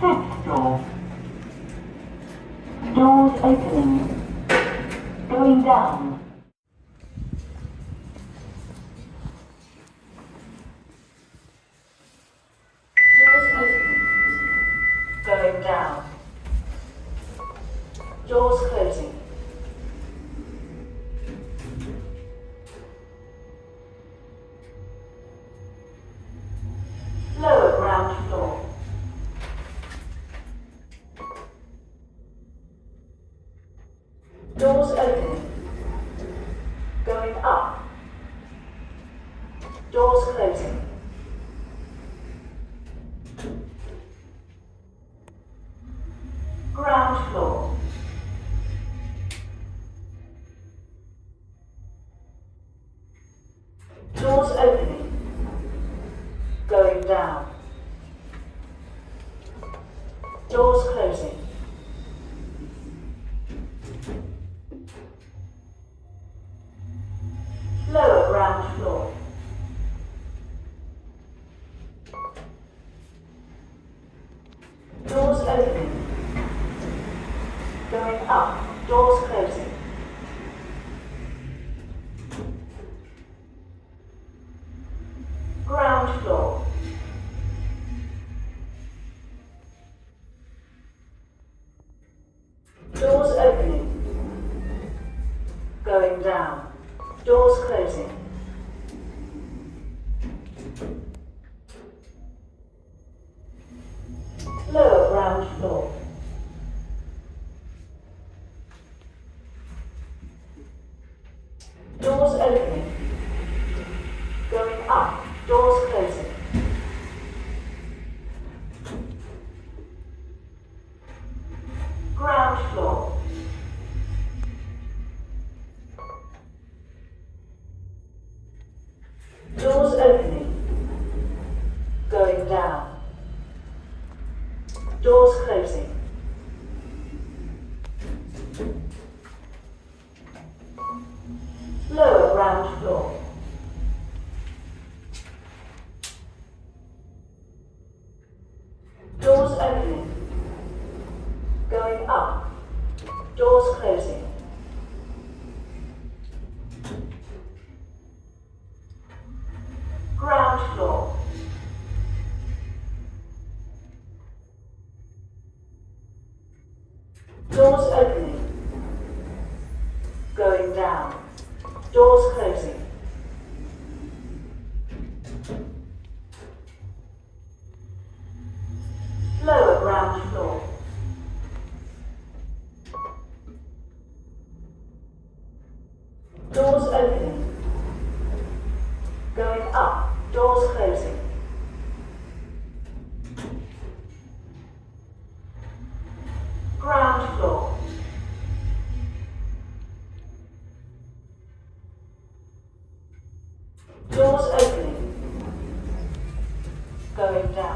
Fifth floor. Doors opening. Going down. Doors opening. Going down. Doors closing. Lower ground floor. Doors opening. Going up. Doors closing. Ground floor. Doors opening. Going down. Doors closing. Floor. Doors opening. Going up. Doors closing. Ground floor. Doors opening. Going down. Doors closing. Lower ground floor. Doors opening. Going up. Doors closing. Ground floor. Doors opening. Going down. Doors closing. Lower ground floor. Doors opening. Going up. Doors closing. Ground floor. Doors opening. Going down. Doors closing. Lower ground floor. Doors opening. Going up. Doors closing. Ground floor. Doors opening. Going down.